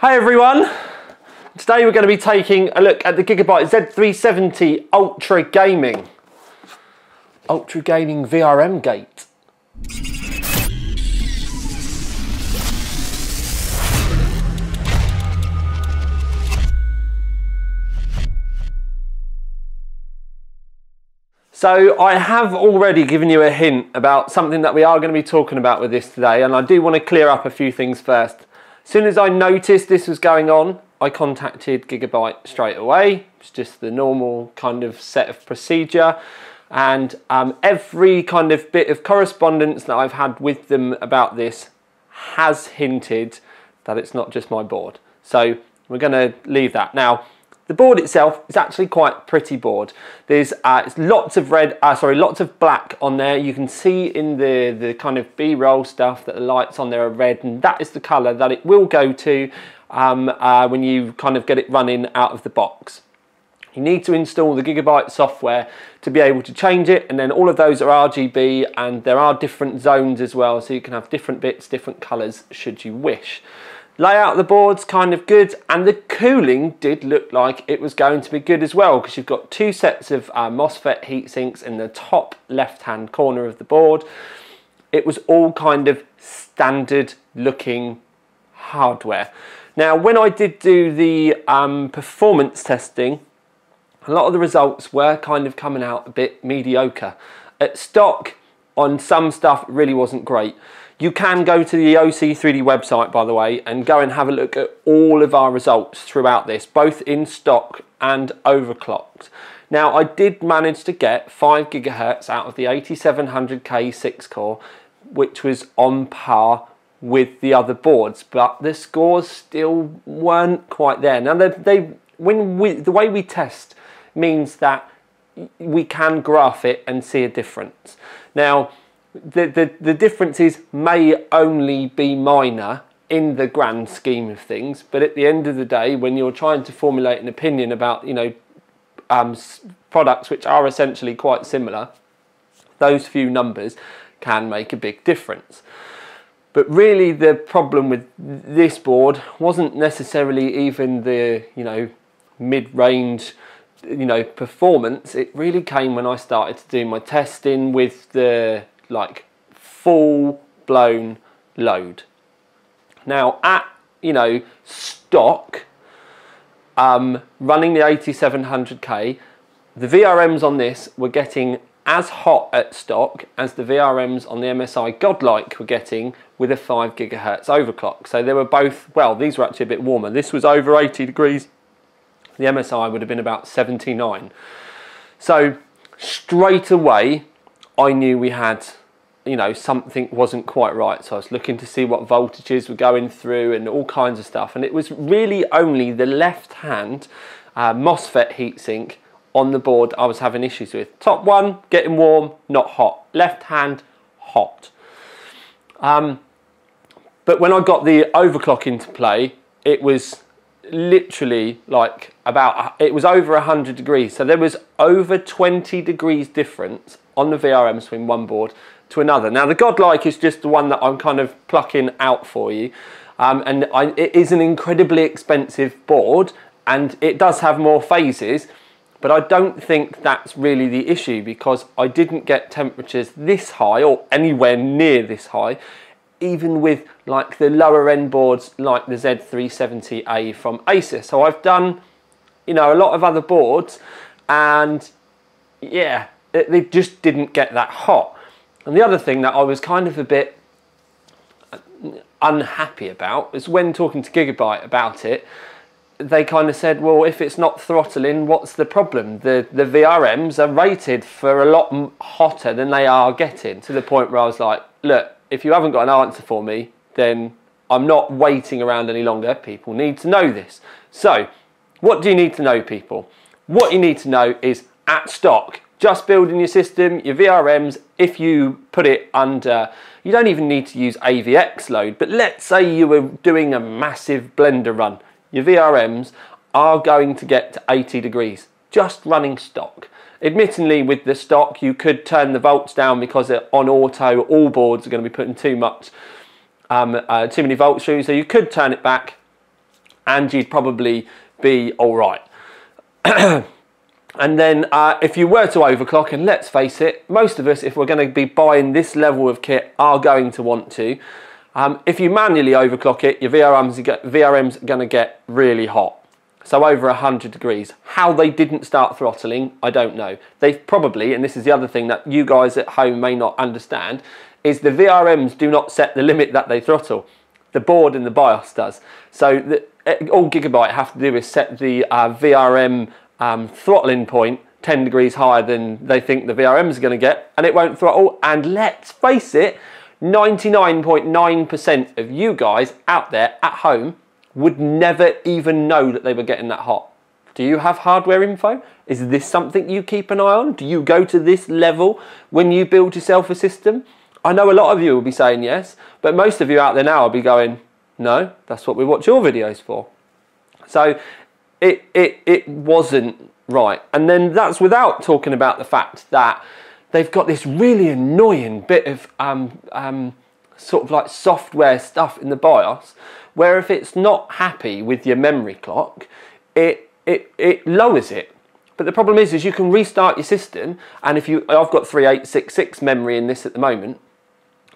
Hi everyone! Today we're going to be taking a look at the Gigabyte Z370 Ultra Gaming. Ultra Gaming VRM Gate. So I have already given you a hint about something that we are going to be talking about with this today and I do want to clear up a few things first. As soon as I noticed this was going on, I contacted Gigabyte straight away. It's just the normal kind of set of procedure. And um, every kind of bit of correspondence that I've had with them about this has hinted that it's not just my board. So we're going to leave that. Now, the board itself is actually quite pretty board. There's uh, lots of red, uh, sorry, lots of black on there. You can see in the, the kind of B-roll stuff that the lights on there are red and that is the color that it will go to um, uh, when you kind of get it running out of the box. You need to install the Gigabyte software to be able to change it and then all of those are RGB and there are different zones as well so you can have different bits, different colors should you wish. Layout of the board's kind of good and the cooling did look like it was going to be good as well because you've got two sets of uh, MOSFET heatsinks in the top left hand corner of the board. It was all kind of standard looking hardware. Now when I did do the um, performance testing a lot of the results were kind of coming out a bit mediocre. At stock on some stuff really wasn't great. You can go to the OC3D website, by the way, and go and have a look at all of our results throughout this, both in stock and overclocked. Now, I did manage to get 5 gigahertz out of the 8700K 6 core, which was on par with the other boards, but the scores still weren't quite there. Now, they, they when we, the way we test means that we can graph it and see a difference. Now, the, the, the differences may only be minor in the grand scheme of things, but at the end of the day, when you're trying to formulate an opinion about, you know, um, products which are essentially quite similar, those few numbers can make a big difference. But really the problem with this board wasn't necessarily even the, you know, mid-range you know performance it really came when I started to do my testing with the like full blown load. Now at you know stock, um, running the 8700K, the VRMs on this were getting as hot at stock as the VRMs on the MSI Godlike were getting with a 5 gigahertz overclock. So they were both, well, these were actually a bit warmer. This was over 80 degrees. The MSI would have been about 79. So straight away, I knew we had, you know, something wasn't quite right. So I was looking to see what voltages were going through and all kinds of stuff. And it was really only the left hand uh, MOSFET heatsink on the board I was having issues with. Top one, getting warm, not hot. Left hand, hot. Um, but when I got the overclock into play, it was literally like about, it was over 100 degrees. So there was over 20 degrees difference on the VRM between one board to another. Now the Godlike is just the one that I'm kind of plucking out for you. Um, and I, it is an incredibly expensive board and it does have more phases, but I don't think that's really the issue because I didn't get temperatures this high or anywhere near this high even with like the lower end boards like the Z370A from Asus. So I've done, you know, a lot of other boards and yeah, it, they just didn't get that hot. And the other thing that I was kind of a bit uh, unhappy about is when talking to Gigabyte about it, they kind of said, well, if it's not throttling, what's the problem? The, the VRMs are rated for a lot hotter than they are getting to the point where I was like, look, if you haven't got an answer for me, then I'm not waiting around any longer. People need to know this. So, what do you need to know, people? What you need to know is at stock, just building your system, your VRMs, if you put it under, you don't even need to use AVX load, but let's say you were doing a massive blender run. Your VRMs are going to get to 80 degrees, just running stock. Admittedly, with the stock, you could turn the volts down because on auto, all boards are going to be putting too much, um, uh, too many volts through. So you could turn it back. and you'd probably be all right. and then uh, if you were to overclock, and let's face it, most of us, if we're going to be buying this level of kit, are going to want to. Um, if you manually overclock it, your VRM's, VRM's going to get really hot. So over 100 degrees. How they didn't start throttling, I don't know. They've probably, and this is the other thing that you guys at home may not understand, is the VRMs do not set the limit that they throttle. The board and the BIOS does. So the, eh, all Gigabyte have to do is set the uh, VRM um, throttling point 10 degrees higher than they think the VRM is going to get, and it won't throttle. And let's face it, 99.9% of you guys out there at home would never even know that they were getting that hot. Do you have hardware info? Is this something you keep an eye on? Do you go to this level when you build yourself a system? I know a lot of you will be saying yes, but most of you out there now will be going, no, that's what we watch your videos for. So it, it, it wasn't right. And then that's without talking about the fact that they've got this really annoying bit of um, um, sort of like software stuff in the BIOS where if it's not happy with your memory clock, it, it, it lowers it. But the problem is, is you can restart your system, and if you, I've got 3866 memory in this at the moment,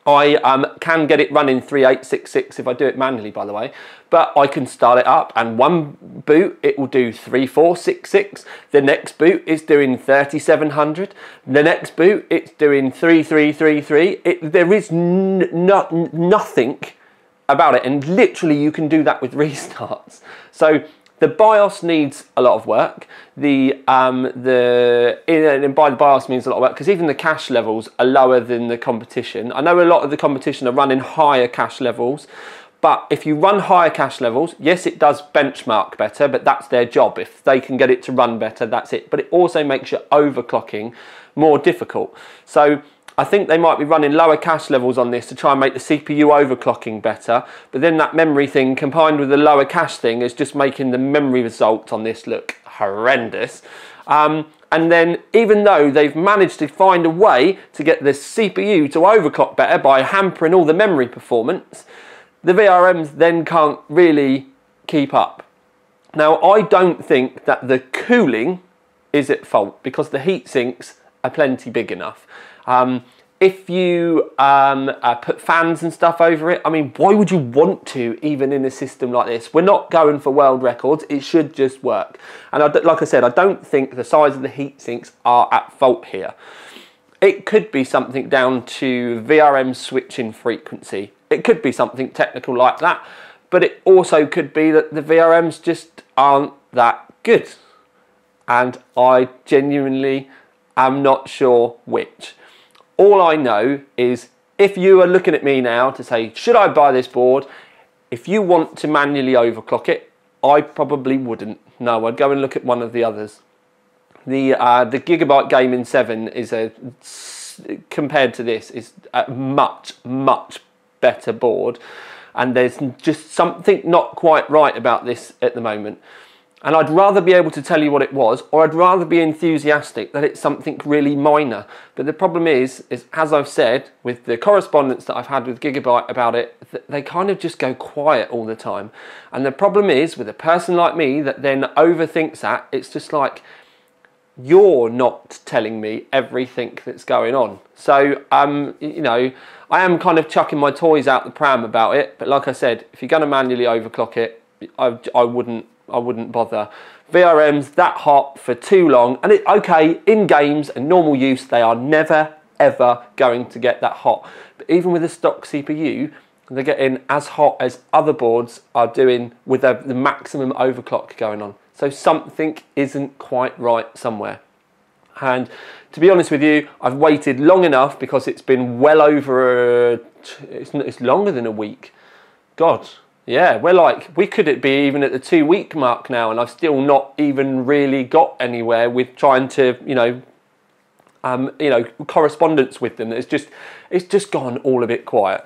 I um, can get it running 3866 if I do it manually, by the way. But I can start it up, and one boot it will do 3466. The next boot is doing 3700. The next boot it's doing 3333. It, there is nothing about it, and literally you can do that with restarts. So the BIOS needs a lot of work. The um, the and by the BIOS means a lot of work because even the cache levels are lower than the competition. I know a lot of the competition are running higher cache levels, but if you run higher cache levels, yes, it does benchmark better, but that's their job. If they can get it to run better, that's it. But it also makes your overclocking more difficult. So I think they might be running lower cache levels on this to try and make the CPU overclocking better. But then that memory thing combined with the lower cache thing is just making the memory result on this look horrendous. Um, and then even though they've managed to find a way to get the CPU to overclock better by hampering all the memory performance, the VRMs then can't really keep up. Now I don't think that the cooling is at fault because the heat sinks are plenty big enough. Um, if you um, uh, put fans and stuff over it, I mean, why would you want to even in a system like this? We're not going for world records. It should just work. And I, like I said, I don't think the size of the heat sinks are at fault here. It could be something down to VRM switching frequency. It could be something technical like that. But it also could be that the VRMs just aren't that good. And I genuinely am not sure which. All I know is if you are looking at me now to say, should I buy this board? If you want to manually overclock it, I probably wouldn't. No, I'd go and look at one of the others. The uh, the Gigabyte Gaming 7 is a compared to this is a much much better board and there's just something not quite right about this at the moment. And I'd rather be able to tell you what it was, or I'd rather be enthusiastic that it's something really minor. But the problem is, is as I've said, with the correspondence that I've had with Gigabyte about it, they kind of just go quiet all the time. And the problem is, with a person like me that then overthinks that, it's just like, you're not telling me everything that's going on. So, um, you know, I am kind of chucking my toys out the pram about it. But like I said, if you're going to manually overclock it, I, I wouldn't I wouldn't bother. VRM's that hot for too long, and it, okay, in games and normal use, they are never ever going to get that hot. But even with a stock CPU, they're getting as hot as other boards are doing with the, the maximum overclock going on. So something isn't quite right somewhere. And to be honest with you, I've waited long enough because it's been well over, a, it's, it's longer than a week. God, yeah, we're like, we could it be even at the two week mark now, and I've still not even really got anywhere with trying to, you know, um, you know, correspondence with them. It's just, it's just gone all a bit quiet.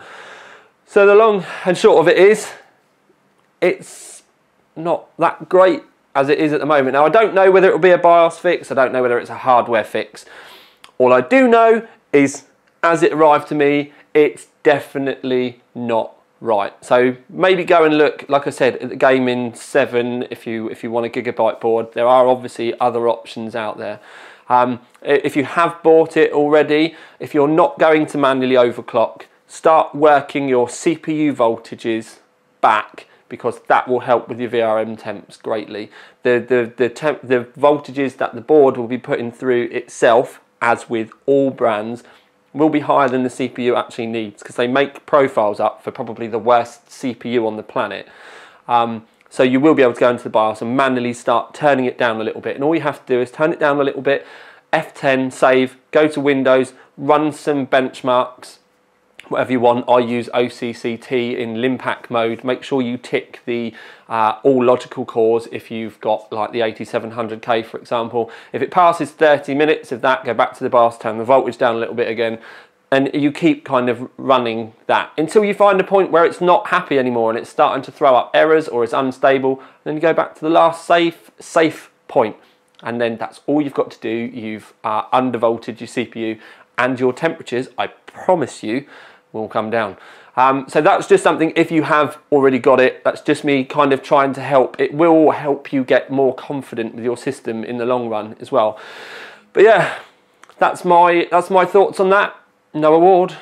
So the long and short of it is, it's not that great as it is at the moment. Now I don't know whether it will be a BIOS fix. I don't know whether it's a hardware fix. All I do know is, as it arrived to me, it's definitely not right. So maybe go and look, like I said, at the Gaming 7 if you, if you want a gigabyte board. There are obviously other options out there. Um, if you have bought it already, if you're not going to manually overclock, start working your CPU voltages back because that will help with your VRM temps greatly. The, the, the, temp, the voltages that the board will be putting through itself, as with all brands, will be higher than the CPU actually needs because they make profiles up for probably the worst CPU on the planet. Um, so you will be able to go into the BIOS and manually start turning it down a little bit. And all you have to do is turn it down a little bit, F10, save, go to Windows, run some benchmarks, whatever you want. I use OCCT in Linpack mode. Make sure you tick the uh, all logical cores if you've got like the 8700K for example. If it passes 30 minutes of that, go back to the BIOS, turn the voltage down a little bit again, and you keep kind of running that until you find a point where it's not happy anymore and it's starting to throw up errors or it's unstable. Then you go back to the last safe, safe point and then that's all you've got to do. You've uh, undervolted your CPU and your temperatures, I promise you, will come down. Um, so that's just something, if you have already got it, that's just me kind of trying to help. It will help you get more confident with your system in the long run as well. But yeah, that's my, that's my thoughts on that. No award.